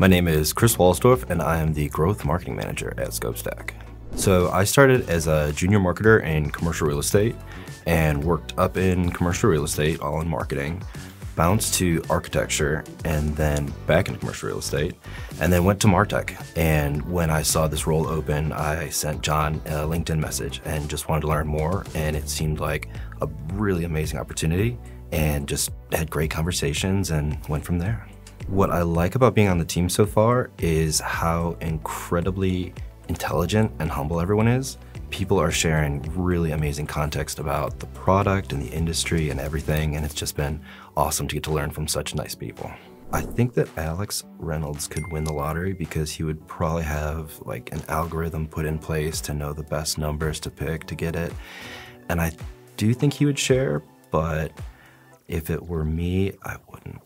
My name is Chris Walsdorf, and I am the Growth Marketing Manager at ScopeStack. So I started as a junior marketer in commercial real estate and worked up in commercial real estate, all in marketing, bounced to architecture, and then back into commercial real estate, and then went to Martech. And when I saw this role open, I sent John a LinkedIn message and just wanted to learn more. And it seemed like a really amazing opportunity and just had great conversations and went from there. What I like about being on the team so far is how incredibly intelligent and humble everyone is. People are sharing really amazing context about the product and the industry and everything, and it's just been awesome to get to learn from such nice people. I think that Alex Reynolds could win the lottery because he would probably have like an algorithm put in place to know the best numbers to pick to get it. And I do think he would share, but if it were me, I wouldn't.